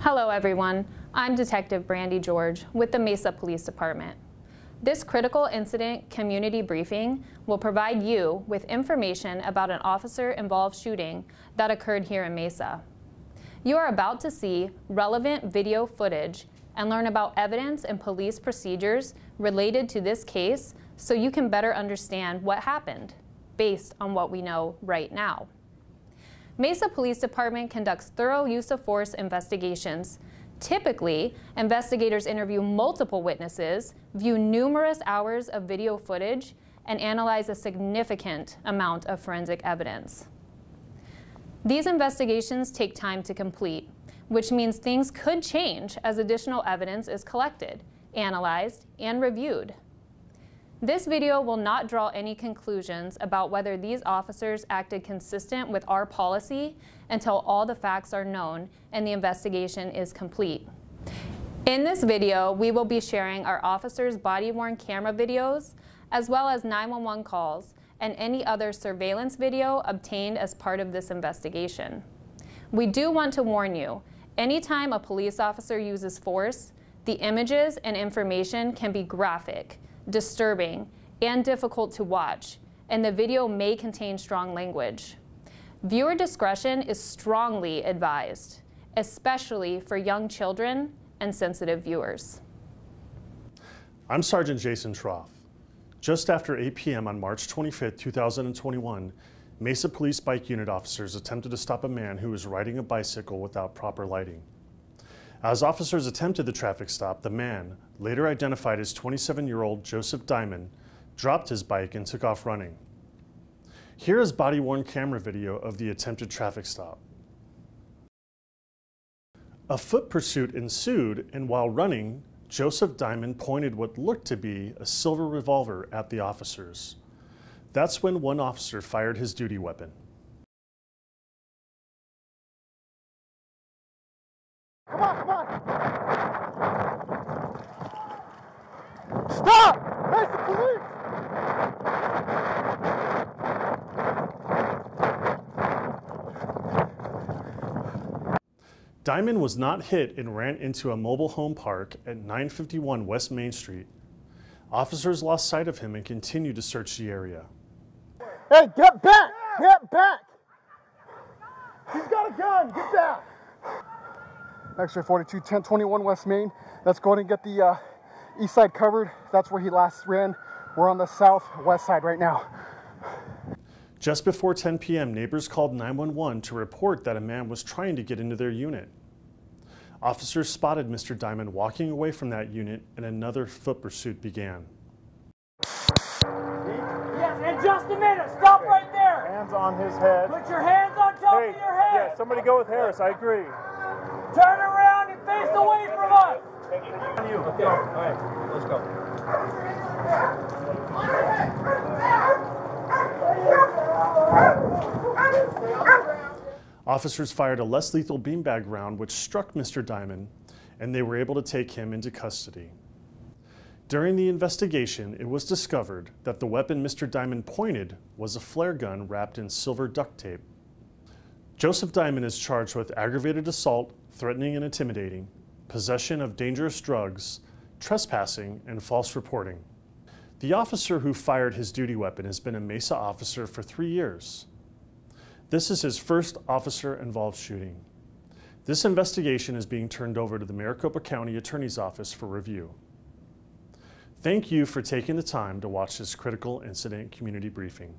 Hello everyone, I'm Detective Brandy George with the Mesa Police Department. This critical incident community briefing will provide you with information about an officer-involved shooting that occurred here in Mesa. You are about to see relevant video footage and learn about evidence and police procedures related to this case so you can better understand what happened based on what we know right now. Mesa Police Department conducts thorough use of force investigations. Typically, investigators interview multiple witnesses, view numerous hours of video footage, and analyze a significant amount of forensic evidence. These investigations take time to complete, which means things could change as additional evidence is collected, analyzed, and reviewed. This video will not draw any conclusions about whether these officers acted consistent with our policy until all the facts are known and the investigation is complete. In this video, we will be sharing our officers' body-worn camera videos, as well as 911 calls and any other surveillance video obtained as part of this investigation. We do want to warn you, anytime a police officer uses force, the images and information can be graphic, disturbing, and difficult to watch, and the video may contain strong language. Viewer discretion is strongly advised, especially for young children and sensitive viewers. I'm Sergeant Jason Troff. Just after 8 p.m. on March 25, 2021, Mesa Police Bike Unit officers attempted to stop a man who was riding a bicycle without proper lighting. As officers attempted the traffic stop, the man, later identified as 27-year-old Joseph Diamond, dropped his bike and took off running. Here is body-worn camera video of the attempted traffic stop. A foot pursuit ensued, and while running, Joseph Diamond pointed what looked to be a silver revolver at the officers. That's when one officer fired his duty weapon. Come on, come on. Stop! That's the police! Diamond was not hit and ran into a mobile home park at 951 West Main Street. Officers lost sight of him and continued to search the area. Hey, get back! Get back! He's got a gun! Get back! X-ray 42, 1021 West Main. Let's go ahead and get the uh, east side covered. That's where he last ran. We're on the southwest side right now. Just before 10 p.m., neighbors called 911 to report that a man was trying to get into their unit. Officers spotted Mr. Diamond walking away from that unit and another foot pursuit began. Yes, in just a minute. Stop right there. Hands on his head. Put your hands on top Hey, of your head. yeah, somebody go with Harris. I agree. Turn around and face away from us. Okay, all right, let's go. Officers fired a less lethal beanbag round which struck Mr. Diamond, and they were able to take him into custody. During the investigation, it was discovered that the weapon Mr. Diamond pointed was a flare gun wrapped in silver duct tape. Joseph Diamond is charged with aggravated assault, threatening and intimidating, possession of dangerous drugs, trespassing, and false reporting. The officer who fired his duty weapon has been a Mesa officer for three years. This is his first officer-involved shooting. This investigation is being turned over to the Maricopa County Attorney's Office for review. Thank you for taking the time to watch this critical incident community briefing.